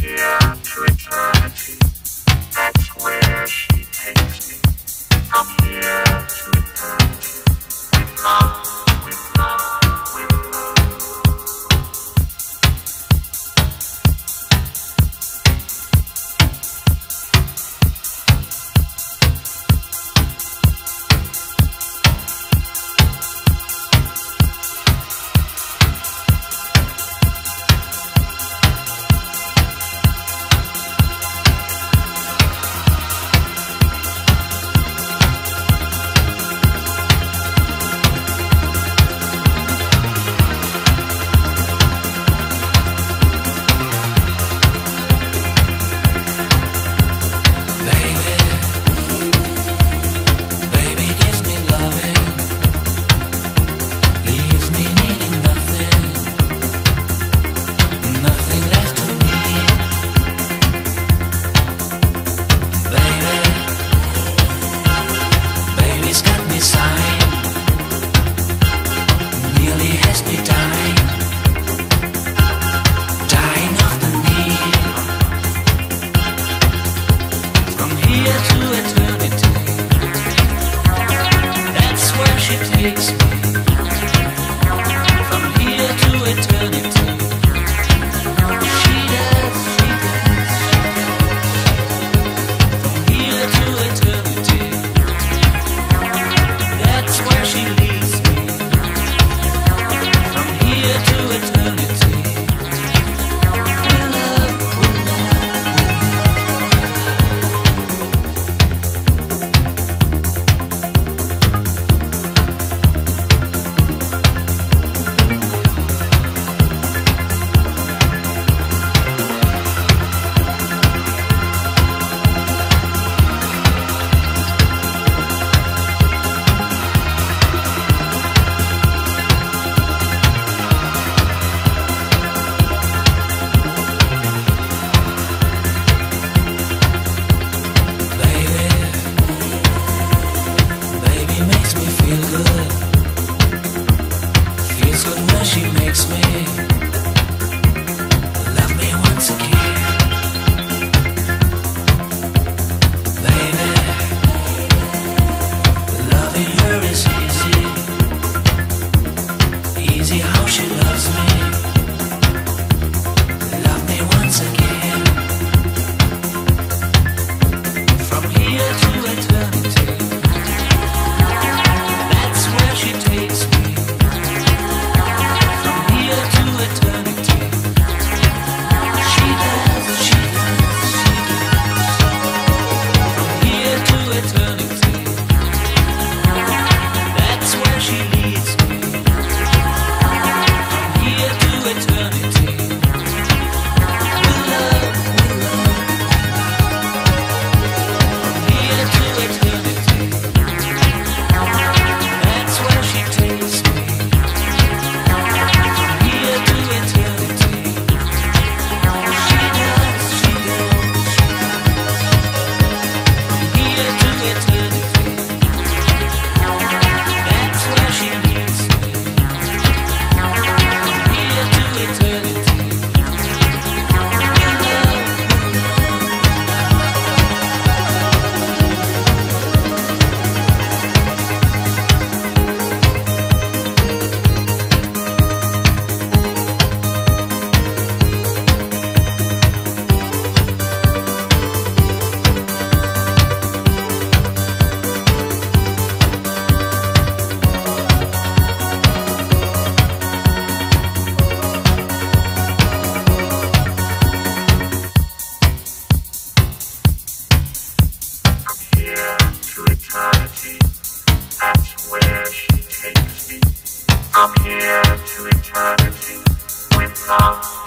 here. It's. makes me Thank you.